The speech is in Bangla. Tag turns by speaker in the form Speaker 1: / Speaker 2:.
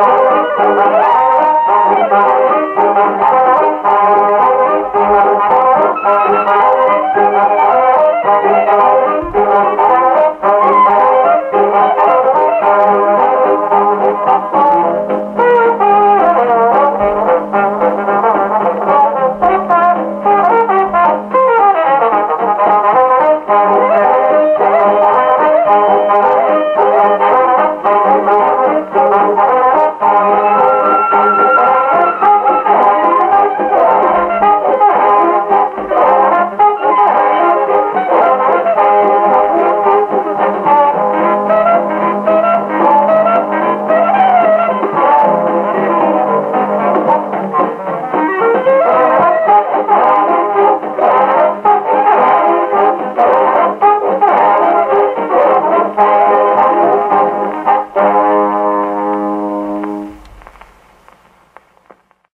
Speaker 1: Oh. Lord.